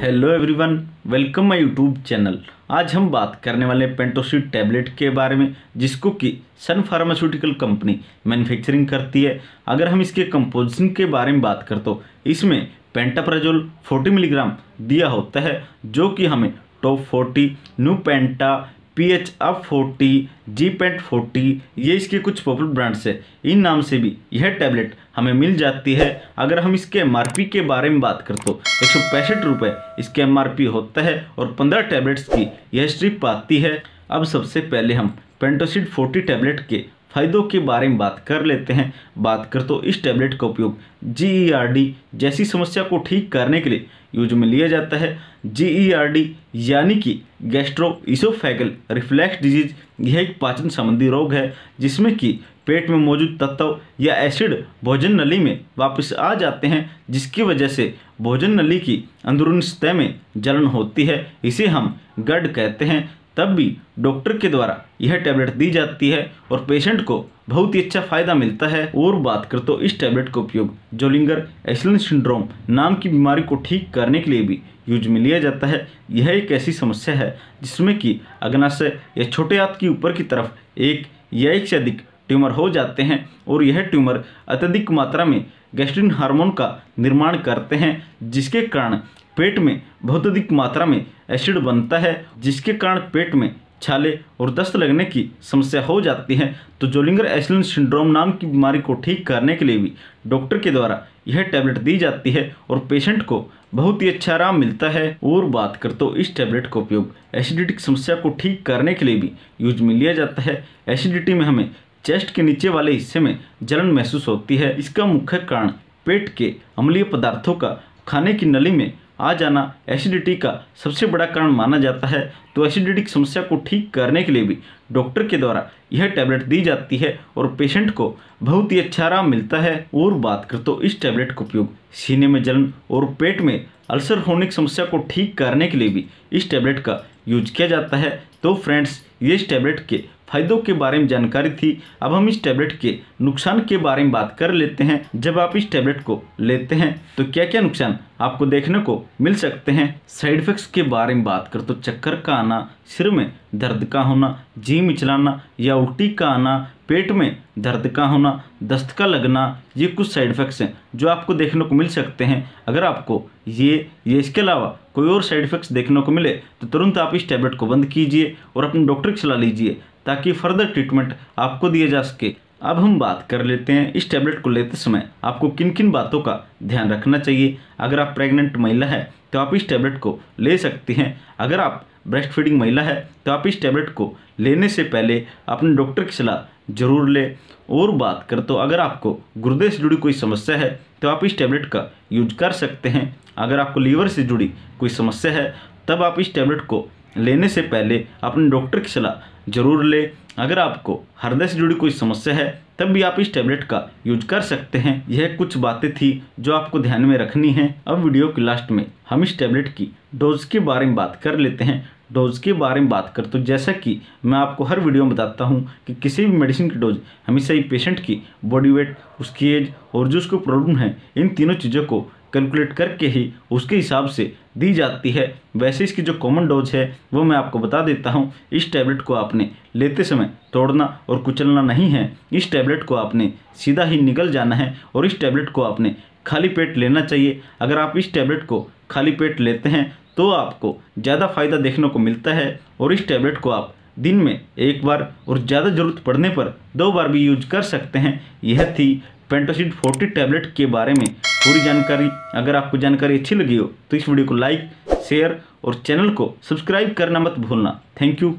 Hello everyone welcome my YouTube channel आज हम बात करने वाले हैं पेंटोसिड टैबलेट के बारे में, जिसको कि सन फार्मास्यूटिकल कंपनी मैन्युफैक्चरिंग करती है। अगर हम इसके कंपोजिशन के बारे में बात करते तो इसमें पेंटाप्राजोल 40 मिलीग्राम दिया होता है, जो कि हमें top 40 new penta P H F forty, G pent forty, ये इसके कुछ पॉपुलर ब्रांड्स है। इन नाम से भी यह टैबलेट हमें मिल जाती है। अगर हम इसके एमआरपी के बारे में बात करें तो एक सौ पैंसठ रुपये इसके एम होता है और पंद्रह टैबलेट्स की यह स्ट्रिप आती है। अब सबसे पहले हम पेंटोसिड फोर्टी टैबलेट के फायदों के बारे में बात कर लेते हैं। बात कर तो इस टैबलेट का उपयोग GERD जैसी समस्या को ठीक करने के लिए यूज़ में लिया जाता है। GERD यानी कि गैस्ट्रो इसोफेगल रिफ्लैक्स डिज़ीज़ यह एक पाचन संबंधी रोग है, जिसमें कि पेट में मौजूद तत्व या एसिड भोजन नली में वापस आ जाते हैं, जिसकी वजह से भोजन नली की अंदरूनी सतह में जलन होती है। इसे हम गड कहते हैं। तब भी डॉक्टर के द्वारा यह टैबलेट दी जाती है और पेशेंट को बहुत ही अच्छा फ़ायदा मिलता है। और बात कर तो इस टैबलेट का उपयोग जोलिंगर एसलन सिंड्रोम नाम की बीमारी को ठीक करने के लिए भी यूज़ में लिया जाता है। यह एक ऐसी समस्या है जिसमें कि अग्नाशय या छोटे हाथ की ऊपर की तरफ़ एक या एक से अधिक ट्यूमर हो जाते हैं और यह ट्यूमर अत्यधिक मात्रा में गैस्ट्रिन हार्मोन का निर्माण करते हैं, जिसके कारण पेट में बहुत अधिक मात्रा में एसिड बनता है, जिसके कारण पेट में छाले और दस्त लगने की समस्या हो जाती है। तो जोलिंगर एसलिन सिंड्रोम नाम की बीमारी को ठीक करने के लिए भी डॉक्टर के द्वारा यह टैबलेट दी जाती है और पेशेंट को बहुत ही अच्छा आराम मिलता है। और बात कर तो इस टैबलेट का उपयोग एसिडिटिक समस्या को ठीक करने के लिए भी यूज़ में लिया जाता है। एसिडिटी में हमें चेस्ट के नीचे वाले हिस्से में जलन महसूस होती है। इसका मुख्य कारण पेट के अम्लीय पदार्थों का खाने की नली में आ जाना एसिडिटी का सबसे बड़ा कारण माना जाता है तो एसिडिटी की समस्या को ठीक करने के लिए भी डॉक्टर के द्वारा यह टैबलेट दी जाती है और पेशेंट को बहुत ही अच्छा आराम मिलता है। और बात कर तो इस टैबलेट का उपयोग सीने में जलन और पेट में अल्सर होने की समस्या को ठीक करने के लिए भी इस टैबलेट का यूज़ किया जाता है। तो फ्रेंड्स, ये इस टैबलेट के फायदों के बारे में जानकारी थी। अब हम इस टैबलेट के नुकसान के बारे में बात कर लेते हैं। जब आप इस टैबलेट को लेते हैं तो क्या क्या नुकसान आपको देखने को मिल सकते हैं? साइड इफेक्ट्स के बारे में बात कर तो चक्कर का आना, सिर में दर्द का होना, जी मिचलाना या उल्टी का आना, पेट में दर्द का होना, दस्त का लगना, ये कुछ साइड इफ़ेक्ट्स हैं जो आपको देखने को मिल सकते हैं। अगर आपको ये ये इसके अलावा कोई और साइड इफ़ेक्ट्स देखने को मिले तो तुरंत आप इस टैबलेट को बंद कीजिए और अपने डॉक्टर की सलाह लीजिए। ताकि फर्दर ट्रीटमेंट आपको दिया जा सके। अब हम बात कर लेते हैं इस टैबलेट को लेते समय आपको किन किन बातों का ध्यान रखना चाहिए। अगर आप प्रेग्नेंट महिला है तो आप इस टैबलेट को ले सकती हैं। अगर आप ब्रेस्ट फीडिंग महिला है तो आप इस टैबलेट को लेने से पहले अपने डॉक्टर की सलाह ज़रूर लें। और बात कर तो अगर आपको गुर्दे से जुड़ी कोई समस्या है तो आप इस टैबलेट का यूज़ कर सकते हैं। अगर आपको लीवर से जुड़ी कोई समस्या है, तब आप इस टैबलेट को लेने से पहले अपने डॉक्टर की सलाह ज़रूर लें। अगर आपको हृदय से जुड़ी कोई समस्या है, तब भी आप इस टैबलेट का यूज़ कर सकते हैं। यह कुछ बातें थी जो आपको ध्यान में रखनी है। अब वीडियो के लास्ट में हम इस टैबलेट की डोज के बारे में बात कर लेते हैं। डोज के बारे में बात कर तो जैसा कि मैं आपको हर वीडियो में बताता हूँ कि किसी भी मेडिसिन की डोज हमेशा ही पेशेंट की बॉडी वेट, उसकी एज और जो उसको प्रॉब्लम है, इन तीनों चीज़ों को कैलकुलेट करके ही उसके हिसाब से दी जाती है। वैसे इसकी जो कॉमन डोज है, वो मैं आपको बता देता हूँ। इस टैबलेट को आपने लेते समय तोड़ना और कुचलना नहीं है। इस टैबलेट को आपने सीधा ही निकल जाना है और इस टैबलेट को आपने खाली पेट लेना चाहिए। अगर आप इस टैबलेट को खाली पेट लेते हैं तो आपको ज़्यादा फ़ायदा देखने को मिलता है और इस टैबलेट को आप दिन में एक बार और ज़्यादा ज़रूरत पड़ने पर दो बार भी यूज़ कर सकते हैं। यह थी पेंटोसिड 40 टैबलेट के बारे में पूरी जानकारी अगर आपको जानकारी अच्छी लगी हो तो इस वीडियो को लाइक, शेयर और चैनल को सब्सक्राइब करना मत भूलना। Thank you.